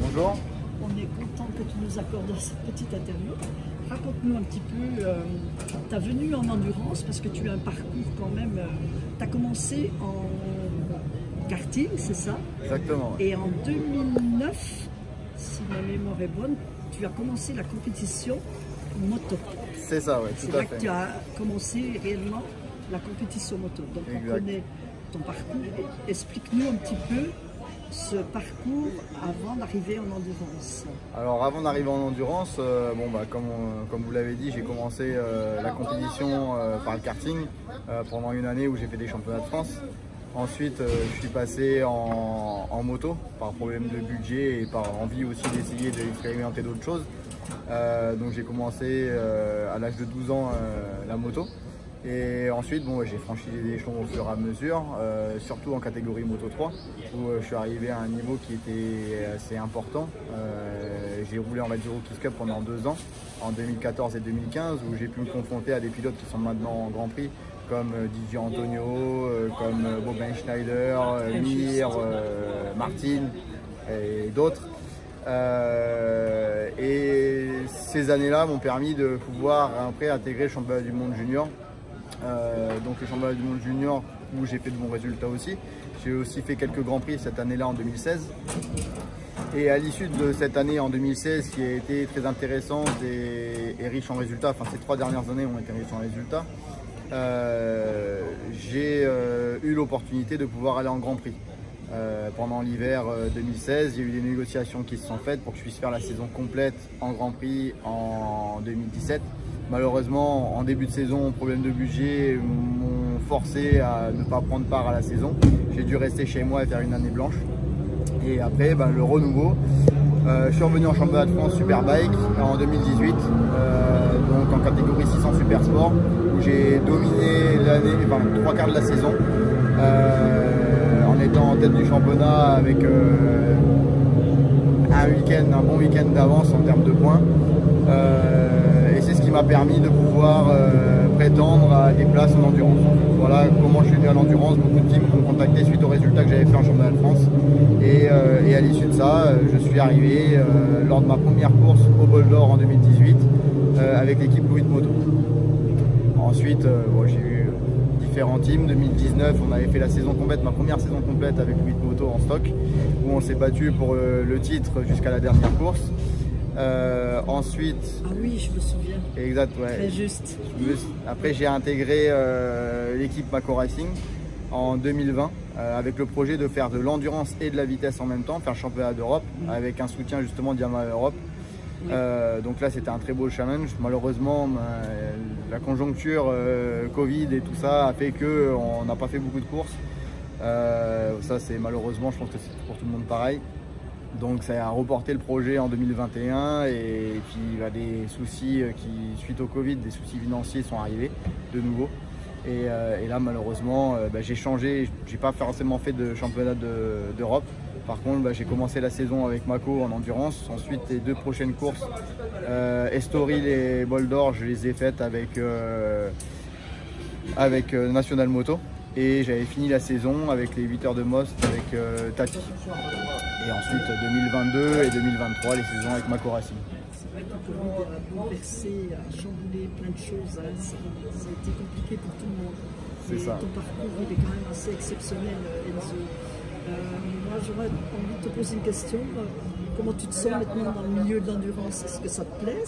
Bonjour. On est content que tu nous accordes cette petite interview. Raconte-nous un petit peu euh, ta venue en endurance parce que tu as un parcours quand même. euh, tu as commencé en karting, c'est ça? Exactement. Et en 2009, si ma mémoire est bonne, tu as commencé la compétition moto. C'est ça, ouais, C'est tout à là que tu as commencé réellement la compétition moto. Donc on connaît ton parcours. Explique-nous un petit peu ce parcours avant d'arriver en endurance. Alors avant d'arriver en endurance, euh, bon bah comme, on- comme vous l'avez dit, j'ai commencé euh, la compétition euh, par le karting euh, pendant une année où j'ai fait des championnats de France. Ensuite, euh, je suis passé en, en moto par problème de budget et par envie aussi d'essayer d'expérimenter d'autres choses. Euh, donc j'ai commencé euh, à l'âge de 12 ans euh, la moto. Et ensuite, bon, j'ai franchi les échelons au fur et à mesure, euh, surtout en catégorie Moto 3, où euh, je suis arrivé à un niveau qui était assez important. Euh, j'ai roulé en Radio Rookies Cup pendant deux ans, en 2014 et 2015, où j'ai pu me confronter à des pilotes qui sont maintenant en Grand Prix, comme Didier Antonio, comme Bobin Schneider, Mir, Martin et d'autres. Et ces années-là m'ont permis de pouvoir après intégrer le championnat du monde junior. Euh, donc le championnat du monde junior où j'ai fait de bons résultats aussi. J'ai aussi fait quelques grands prix cette année-là en 2016. Et à l'issue de cette année en 2016 qui a été très intéressante et, riche en résultats, enfin ces trois dernières années ont été riches en résultats, euh, j'ai euh, eu l'opportunité de pouvoir aller en Grand Prix. Pendant l'hiver euh, 2016, il y a eu des négociations qui se sont faites pour que je puisse faire la saison complète en Grand Prix en 2017. Malheureusement, en début de saison, problème de budget m'ont forcé à ne pas prendre part à la saison. J'ai dû rester chez moi et faire une année blanche. Et après, ben, le renouveau. Euh, je suis revenu en championnat de France Superbike en 2018, euh, donc en catégorie 600 Super Sport, où j'ai dominé l'année, enfin trois quarts de la saison, euh, en étant en tête du championnat avec euh, un week-end, un bon week-end d'avance en termes de points. Euh, et c'est ce qui m'a permis de pouvoir euh, prétendre à des places en endurance. Voilà comment je suis venu à l'endurance. Beaucoup de teams m'ont contacté suite aux résultats que j'avais fait en championnat de France. Et, euh, et à l'issue de ça, euh, je suis arrivé lors de ma première course au Bol d'Or en 2018 euh, avec l'équipe Louis de Moto. Ensuite, j'ai eu différents teams. 2019, on avait fait la saison complète, ma première saison complète avec 8 motos en stock, où on s'est battu pour le titre jusqu'à la dernière course. Euh, ensuite, Ah oui, je me souviens. exact, ouais. Très juste. Après, j'ai intégré euh, l'équipe Mako Racing en 2020 euh, avec le projet de faire de l'endurance et de la vitesse en même temps, faire championnat d'Europe avec un soutien justement d'Yamaha Europe. Oui. Donc là, c'était un très beau challenge. Malheureusement, la conjoncture Covid et tout ça a fait que on n'a pas fait beaucoup de courses. Ça, c'est malheureusement, je pense que c'est pour tout le monde pareil. Donc ça a reporté le projet en 2021 et puis des soucis euh, qui, suite au Covid, des soucis financiers sont arrivés de nouveau. Et, euh, là malheureusement euh, bah, j'ai changé, j'ai pas forcément fait de championnat de- d'Europe. Par contre bah, j'ai commencé la saison avec Mako en endurance. Ensuite les deux prochaines courses, Estoril et Bol d'Or, je les ai faites avec, avec National Moto. Et j'avais fini la saison avec les 8 heures de Most avec euh, Tati. Et ensuite 2022 et 2023 les saisons avec Mako Racing. C'est vrai que le Covid a bouleversé, a chamboulé plein de choses. hein. Ça, a été compliqué pour tout le monde. C'est ça. ton parcours, il est quand même assez exceptionnel, euh, Enzo. Euh, moi, j'aurais envie de te poser une question. Euh, Comment tu te sens maintenant dans le milieu de l'endurance? Est-ce que ça te plaît?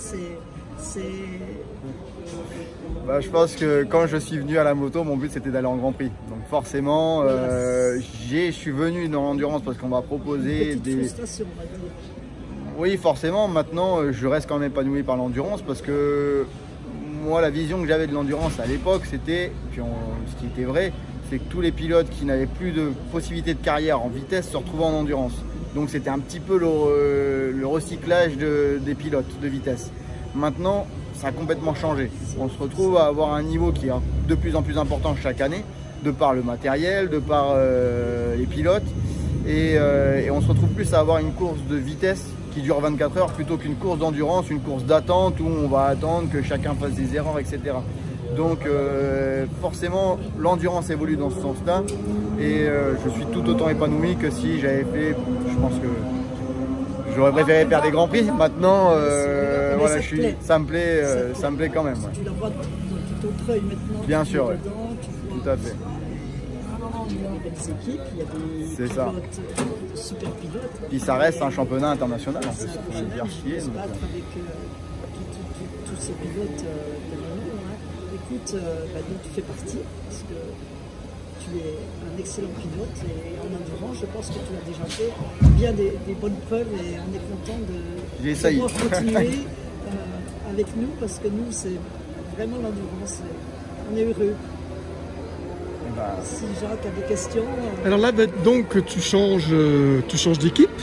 Bah, je pense que quand je suis venu à la moto, mon but c'était d'aller en Grand Prix. Donc forcément, euh, je suis venu dans l'endurance parce qu'on m'a proposé Petite des... frustration, on va dire. Oui, forcément, maintenant euh, je reste quand même épanoui par l'endurance parce que moi la vision que j'avais de l'endurance à l'époque c'était, puis on- ce qui était vrai, c'est que tous les pilotes qui n'avaient plus de possibilité de carrière en vitesse se retrouvaient en endurance. Donc c'était un petit peu le, le recyclage de- des pilotes de vitesse. Maintenant, ça a complètement changé. On se retrouve à avoir un niveau qui est de plus en plus important chaque année, de par le matériel, de par euh, les pilotes. Et, euh, et on se retrouve plus à avoir une course de vitesse qui dure 24 heures plutôt qu'une course d'endurance, une course d'attente où on va attendre que chacun fasse des erreurs, etc. Donc euh, forcément, l'endurance évolue dans ce sens-là et je suis tout autant épanoui que si j'avais fait, je pense que J'aurais préféré faire des grands prix. Maintenant, euh, voilà, ça, je suis, plaît. ça me plaît, Ça euh, ça me plaît quand même. ouais. Tu la vois dans, dans tout autre œil maintenant. Bien sûr, es ouais. dedans, tu vois Tout à fait. équipes. Il y a des C'est ça. pilotes, super pilotes. Puis ça reste un championnat international en plus, faut dire chier. avec tous- ces pilotes. Écoute, bah, tu fais partie, parce que tu es un excellent pilote et en endurance, je pense que tu as déjà fait bien des, des bonnes preuves et on est content de, pouvoir continuer euh, avec nous parce que nous, c'est vraiment l'endurance. On est heureux. bah, Si Jacques a des questions, euh, Alors là, ben, donc, tu changes, euh, tu changes d'équipe,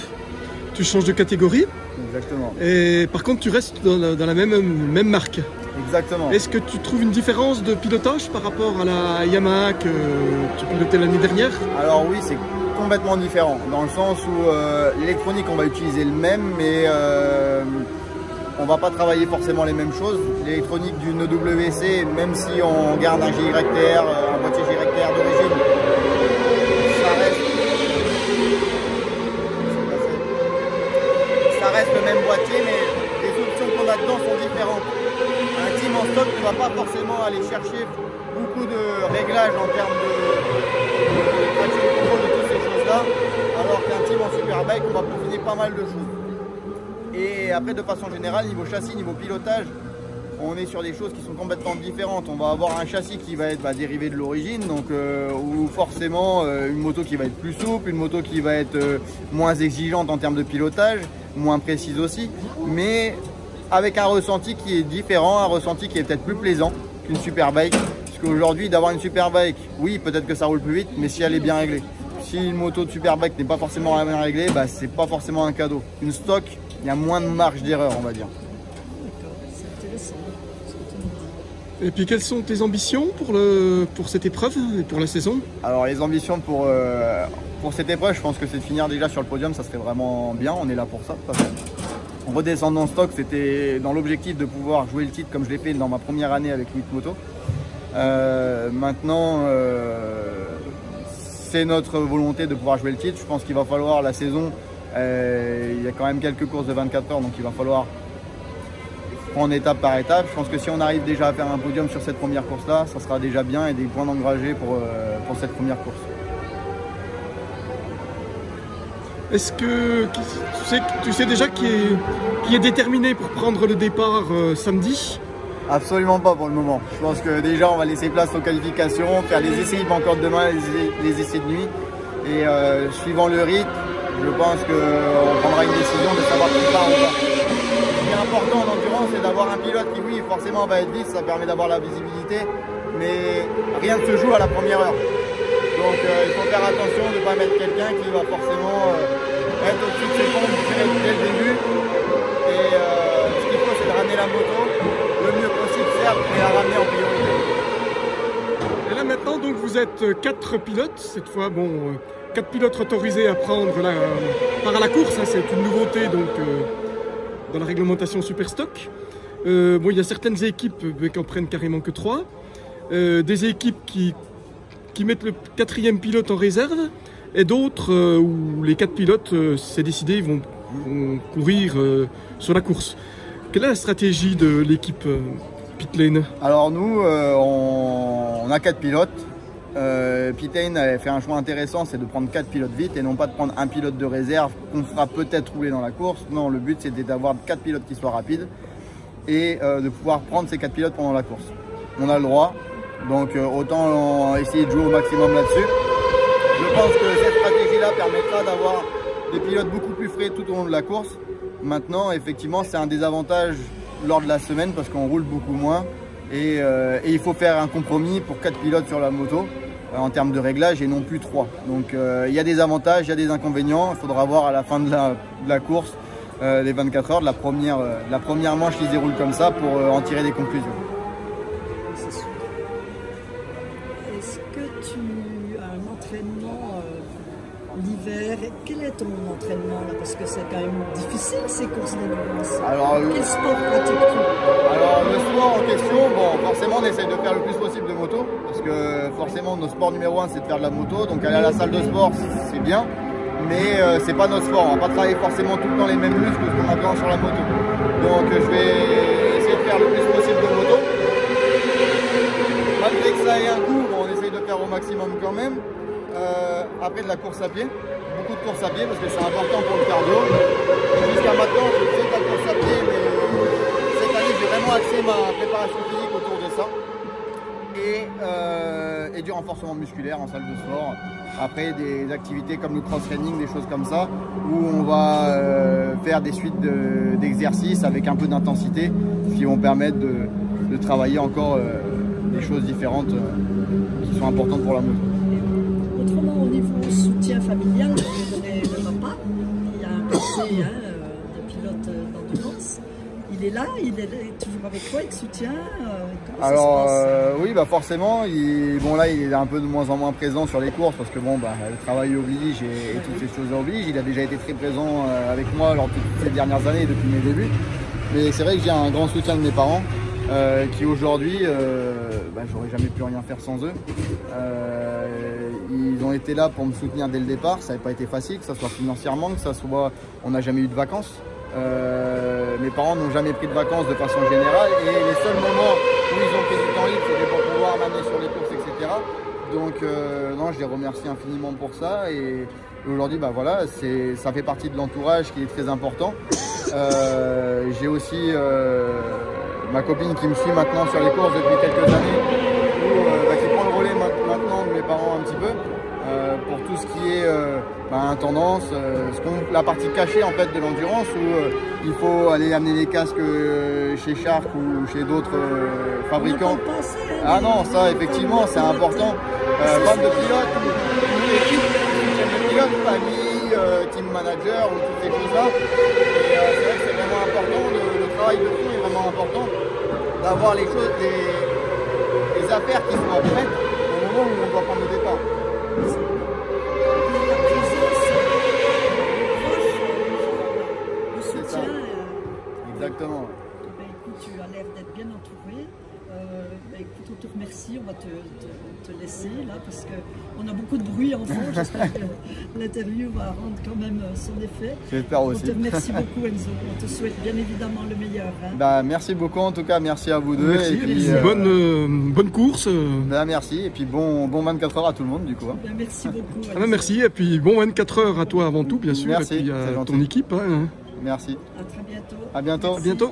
tu changes de catégorie, exactement. et par contre, tu restes dans la, dans la même, même marque. Exactement. Est-ce que tu trouves une différence de pilotage par rapport à la Yamaha que tu pilotais l'année dernière? Alors oui, c'est complètement différent, dans le sens où euh, l'électronique, on va utiliser le même, mais euh, on va pas travailler forcément les mêmes choses. L'électronique d'une EWC, même si on garde un GYR, euh, un boîtier GYR d'origine, ça reste... Ça reste le même boîtier, mais les options qu'on a dedans sont différentes. En stock ne va pas forcément aller chercher beaucoup de réglages en termes de, de traction control, de toutes ces choses-là, alors qu'un team en superbike, on va peaufiner pas mal de choses. Et après, de façon générale, niveau châssis, niveau pilotage, on est sur des choses qui sont complètement différentes. On va avoir un châssis qui va être bah, dérivé de l'origine, donc euh, ou forcément euh, une moto qui va être plus souple, une moto qui va être euh, moins exigeante en termes de pilotage, moins précise aussi, mais avec un ressenti qui est différent, un ressenti qui est peut-être plus plaisant qu'une superbike. Parce qu'aujourd'hui, d'avoir une superbike, oui, peut-être que ça roule plus vite, mais si elle est bien réglée. Si une moto de superbike n'est pas forcément bien réglée, bah, c'est pas forcément un cadeau. Une stock, il y a moins de marge d'erreur, on va dire. Et puis, quelles sont tes ambitions pour, le, pour cette épreuve et pour la saison? Alors les ambitions pour, euh, pour cette épreuve, je pense que c'est de finir déjà sur le podium, ça serait vraiment bien, on est là pour ça. de façon. En stock, c'était dans l'objectif de pouvoir jouer le titre comme je l'ai fait dans ma première année avec Louis Moto. Euh, maintenant, euh, c'est notre volonté de pouvoir jouer le titre. Je pense qu'il va falloir la saison, euh, il y a quand même quelques courses de 24 heures, donc il va falloir prendre étape par étape. Je pense que si on arrive déjà à faire un podium sur cette première course-là, ça sera déjà bien et des points euh, pour cette première course. Est-ce que tu sais, déjà qui est, déterminé pour prendre le départ euh, samedi? Absolument pas pour le moment. Je pense que déjà on va laisser place aux qualifications, faire les essais encore demain, les, essais- les essais de nuit. Et euh, suivant le rythme, je pense qu'on prendra une décision de savoir qui part ou pas. Ce qui est important en endurance, c'est d'avoir un pilote qui, oui, forcément va être vite, ça permet d'avoir la visibilité, mais rien ne se joue à la première heure. Donc euh, il faut faire attention de ne pas mettre quelqu'un qui va forcément euh, être au-dessus de ses pompes dès, le début. Et euh, ce qu'il faut, c'est de ramener la moto le mieux possible, certes, mais la ramener en priorité. Et là maintenant, donc vous êtes quatre pilotes. Cette fois, bon, quatre pilotes autorisés à prendre la, part à la course. c'est une nouveauté donc dans la réglementation Superstock. Bon, il y a certaines équipes qui en prennent carrément que trois. Des équipes qui, qui mettent le quatrième pilote en réserve. Et d'autres euh, où les quatre pilotes, euh, c'est décidé, ils vont, courir euh, sur la course. Quelle est la stratégie de l'équipe Pitlane? Alors nous, on, a quatre pilotes. Pitane avait fait un choix intéressant, c'est de prendre quatre pilotes vite et non pas de prendre un pilote de réserve qu'on fera peut-être rouler dans la course. Non, le but c'était d'avoir quatre pilotes qui soient rapides et de pouvoir prendre ces quatre pilotes pendant la course. On a le droit, donc euh, autant essayer de jouer au maximum là-dessus. Je pense que cette stratégie-là permettra d'avoir des pilotes beaucoup plus frais tout au long de la course. Maintenant, effectivement, c'est un désavantage lors de la semaine parce qu'on roule beaucoup moins et, euh, il faut faire un compromis pour quatre pilotes sur la moto euh, en termes de réglage et non plus trois. Donc euh, il y a des avantages, il y a des inconvénients. Il faudra voir à la fin de la, course, euh, les 24 heures, la première, euh, la première manche qui se déroule comme ça pour euh, en tirer des conclusions. Tu as un entraînement euh, l'hiver? Quel est ton entraînement là? Parce que c'est quand même difficile ces courses d'endurance. Alors, Quel sport pratiques-tu? Alors le sport en question, bon forcément on essaye de faire le plus possible de moto parce que forcément notre sport numéro un c'est de faire de la moto donc aller à la salle de sport c'est bien mais euh, c'est pas notre sport. On va pas travailler forcément tout le temps les mêmes muscles que qu'on a besoin sur la moto. Donc je vais essayer de faire le plus possible de moto. Malgré que ça ait un coût, on essaye de faire au maximum quand même. Euh, après de la course à pied, beaucoup de course à pied parce que c'est important pour le cardio. Jusqu'à maintenant, je faisais de la course à pied, mais cette année, j'ai vraiment axé ma préparation physique autour de ça. Et, euh, et, du renforcement musculaire en salle de sport. Après des activités comme le cross-training, des choses comme ça, où on va euh, faire des suites d'exercices de, avec un peu d'intensité, qui vont permettre de, travailler encore euh, des choses différentes euh, qui sont importantes pour la moto. Autrement, au niveau soutien familial, le papa, il y a un passé hein, de pilote d'endurance. Il est là, il est toujours avec toi, il te soutient Alors euh, oui, bah forcément, il, bon là il est un peu de moins en moins présent sur les courses parce que bon bah le travail oblige et, et toutes ces choses obligent. Il a déjà été très présent avec moi lors de toutes ces dernières années depuis mes débuts. Mais c'est vrai que j'ai un grand soutien de mes parents euh, qui aujourd'hui, euh, bah, j'aurais jamais pu rien faire sans eux. Euh, ils ont été là pour me soutenir dès le départ. Ça n'avait pas été facile, que ce soit financièrement, que ça soit, on n'a jamais eu de vacances. Euh, mes parents n'ont jamais pris de vacances de façon générale et les seuls moments où ils ont pris du temps libre, c'était pour pouvoir m'amener sur les courses, etc. Donc euh, non, je les remercie infiniment pour ça et aujourd'hui, bah voilà, ça fait partie de l'entourage qui est très important. J'ai aussi ma copine qui me suit maintenant sur les courses depuis quelques années, où, euh, bah, qui prend le relais maintenant de mes parents un petit peu. Euh, pour tout ce qui est euh, bah, tendance, ce la partie cachée en fait de l'endurance où il faut aller amener les casques chez Shark ou chez d'autres fabricants. Hein, ah non, ça effectivement c'est important. bande de pilotes, équipe, de pilotes, famille, team manager ou toutes ces choses-là. Et c'est vrai que c'est vraiment important, le, le, travail de fond est vraiment important d'avoir les choses, les, les affaires qui soient prêtes au moment où on doit prendre le départ. On te remercie, on va te, te, te laisser là parce qu'on a beaucoup de bruit en fond. J'espère que l'interview va rendre quand même son effet. J'espère aussi. On te remercie beaucoup Enzo. On te souhaite bien évidemment le meilleur. Hein. Bah, merci beaucoup en tout cas, merci à vous deux. Merci, et puis, euh, bonne, euh, bonne course. Bah, merci et puis bon, bon 24 heures à tout le monde du coup. Hein. Ben, merci beaucoup. Ah, bah, merci et puis bon 24 heures à toi avant tout bien sûr merci, et puis à ton équipe. Hein. Merci. À très bientôt. À bientôt. À bientôt.